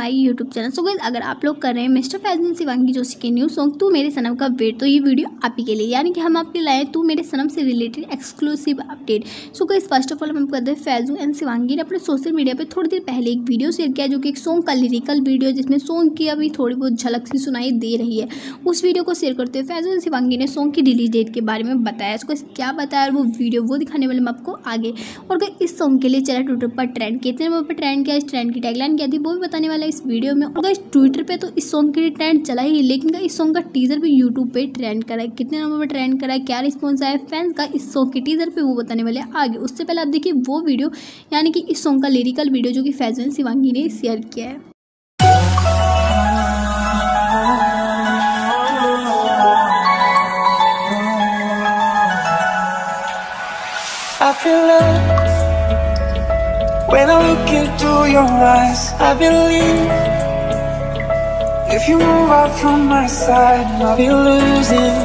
My YouTube channel. So guys अगर आप लोग कर रहे हैं मिस्टर फैजन शिवांगी जोशी के न्यू सॉन्ग तू मेरे सनम का वेट तो ये वीडियो आप ही के लिए। यानी कि हम आपके लाए तू मेरे सनम से related exclusive update so guys first of all हम कहते हैं फैजू एंड शिवांगी ने अपने सोशल मीडिया पर थोड़ी देर पहले एक वीडियो शेयर किया, जो कि एक सॉन्ग का लिरिकल वीडियो जिसमें सॉन्ग की अभी थोड़ी बहुत झलक सी सुनाई दे रही है। उस वीडियो को शेयर करते हुए फैजू एंड शिवांगी ने सॉन्ग की रिलीज़ डेट के बारे में बताया। उसको क्या बताया वो वीडियो वो दिखाने वाले मैं आपको आगे। और इस सॉन्ग के लिए चला ट्विटर पर ट्रेंड कितने ट्रेंड किया, इस ट्रेंड की टैगलाइन क्या थी, वो भी बताने वाला इस वीडियो में। और इस ट्विटर पे तो इस सॉन्ग के लिए ट्रेंड चला ही, लेकिन इस सॉन्ग का टीजर भी यूट्यूब पे ट्रेंड करा है। कितने नंबर पर ट्रेंड करा है, क्या रिस्पॉन्स आया फैंस का इस सॉन्ग के टीजर पे वो बताने वाले आगे। उससे पहले आप देखिए वो वीडियो, यानी कि इस सॉन्ग का लिरिकल वीडियो जो कि फैजन शिवांगी ने शेयर किया है। I feel love. When I look into your eyes. I believe if you move out from my side, I'll be losing.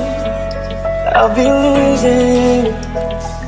I'll be losing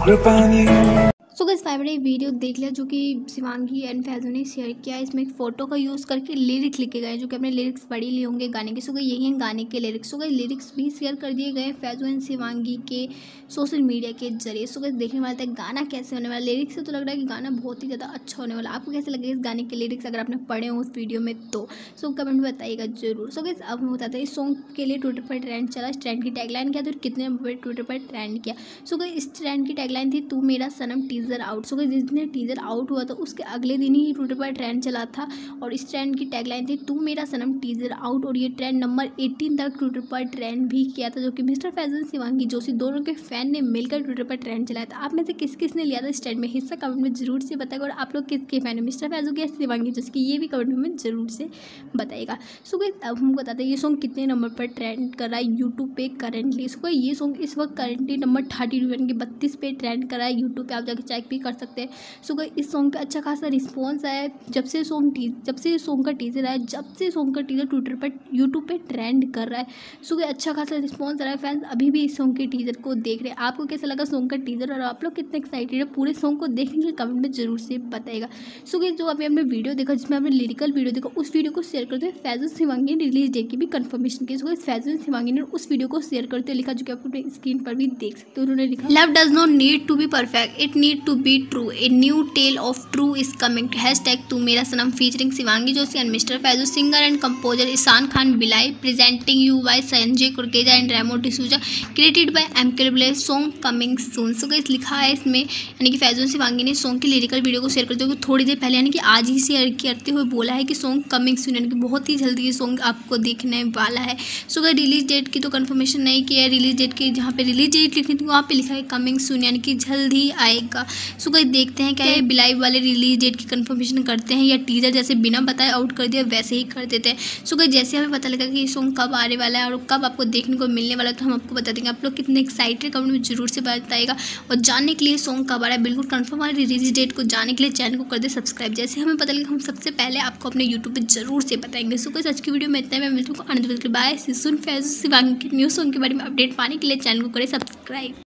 grip on you. So guys five video देख लिया जो कि Shivangi and Faizu ने share किया इसमें एक photo का use करके लिरिक्स लिखे गए जो कि अपने लिरिक्स पढ़ लिए होंगे गाने के। सो गए यही हैं गाने के लिरिक्स सो गए लिरिक्स भी शेयर कर दिए गए फैजू एंड शिवांगी के सोशल मीडिया के ज़रिए। सो गए देखने वाले थे गाना कैसे होने वाला लिरिक्स से तो लग रहा है कि गाना बहुत ही ज़्यादा अच्छा होने वाला आपको कैसे लगे इस गाने के लिरिक्स अगर आपने पढ़े हो उस वीडियो में तो? सो कमेंट में बताइएगा ज़रूर। सो गैस अब हम बताते हैं, इस सॉन्ग के लिए ट्विटर पर ट्रेंड चला। इस ट्रेंड की टैगलाइन क्या थी कितने ट्विटर पर ट्रेंड किया? सो गए इस ट्रेंड की टैगलाइन थी, तू मेरा सनम टीजर आउट सो जिस टीजर आउट हुआ था, उसके अगले दिन ही ट्विटर पर ट्रेंड चला था और इस ट्रेंड की टैगलाइन थी, तू मेरा सनम टीजर आउट और ये ट्रेंड नंबर एटीन तक ट्विटर पर ट्रेंड भी किया था, जो कि मिस्टर फैजल शिवांगी जोशी दोनों के फ़ैन ने मिलकर ट्विटर पर ट्रेंड चलाया था। आप में से किस किस ने लिया था इस ट्रेंड में हिस्सा? कमेंट में ज़रूर से बताएगा और आप लोग किसके फ़ैन है? मिस्टर फैजू के शिवांगी जोशी की? ये भी कमेंट में ज़रूर से बताएगा। सो गई अब हम बताते हैं ये सॉन्ग कितने नंबर पर ट्रेंड कर रहा है यूट्यूब पे करेंटली सो ये सॉन्ग इस वक्त करेंटली नंबर थर्टी टू यानी कि बत्तीस पे ट्रेंड कर रहा है यूट्यूब पे। आप जाकर चेक भी कर सकते हैं। सो गई इस सॉन्ग पे अच्छा खासा रिस्पॉन्स आया, जब से सॉन्ग टी, जब से सॉन्ग का टीजर आया, जब से सॉन्ग का टीजर ट्विटर पर यूट्यूब पे ट्रेंड कर रहा है सो गए अच्छा खासा रिस्पॉन्स आ रहा है फैंस अभी भी इस सॉन्ग के टीजर को देख रहे हैं। आपको कैसा लगा सॉन्ग का टीजर और आप लोग कितने एक्साइटेड है? पूरे सॉन्ग को देखने के लिए कमेंट में ज़रूर से बताएगा सो गई जो अभी हमने वीडियो देखा, जिसमें हमने लिरिकल वीडियो देखा, उस वीडियो को शेयर करते हुए फैजल सिवांगी ने रिलीज़ डेट की भी कन्फर्मेशन की सो फैजल सिवांगी ने उस वीडियो को शेयर करते हुए लिखा, जो कि आप अपने स्क्रीन पर भी देख सकते हो, उन्होंने लिखा। Love does not need to be perfect it need to be true a new tale of true is coming hashtag Tu Mera Sanam featuring Shivangi Joshi and mister Faizu singer and composer Ishaan Khan Bilai presenting you by Sanjay Kurkeja and Remo D'Souza created by M K song coming soon so गई लिखा है इसमें यानी कि फैजू शिवांगी ने song की lyrical video को share करते हुए थोड़ी देर पहले यानी कि आज ही शेयर करते हुए बोला है कि सॉन्ग कमिंग सून यानी कि बहुत ही जल्दी ये सॉन्ग आपको देखने वाला है सो गई रिलीज़ डेट की तो कन्फर्मेशन नहीं किया है रिलीज़ डेट की जहाँ पर रिलीज़ डेट लिखी थी वहाँ पर लिखा है कमिंग सून यानी कि जल्द ही आएगा सो गई देखते हैं क्या ये बिलाई वाले रिलीज़ डेट की कन्फर्मेशन करते हैं? या टीजर जैसे बिना बताए आउट कर दिया वैसे ही कर देते हैं? सो गई जैसे हमें पता लगा कि ये सॉन्ग कब आने वाला है और कब आपको देखने को मिलने वाला है तो हम आपको बता देंगे। आप लोग कितने एक्साइटेड कमेंट में ज़रूर से बताएगा। और जानने के लिए सॉन्ग कब आ रहा है बिल्कुल कन्फर्म वाली रिलीज़ डेट को जानने के लिए चैनल को कर दे सब्सक्राइब जैसे हमें पता लगा हम सबसे पहले आपको अपने यूट्यूब पर ज़रूर से बताएँगे। सो कोई आज की वीडियो में इतना मैं मिलती हूँ आनंद बाय सुन फैज शिवांगी न्यू सॉन्ग के बारे में अपडेट पाने के लिए चैनल को करें सब्सक्राइब